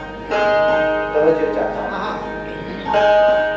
啊不不不，开，开开门没？啊哈。对，调皮的调皮，多久讲啊讲？哈。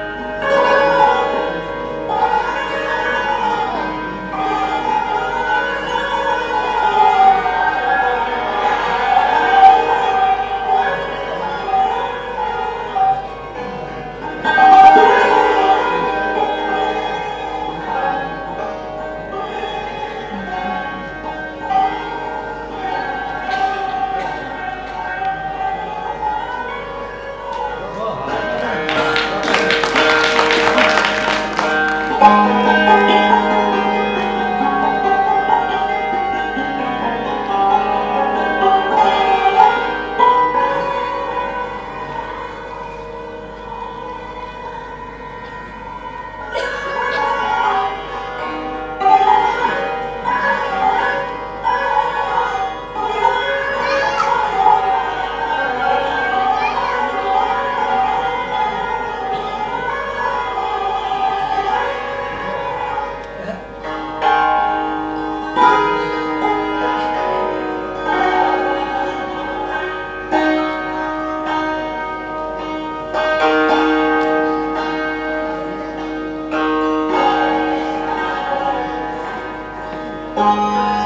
Música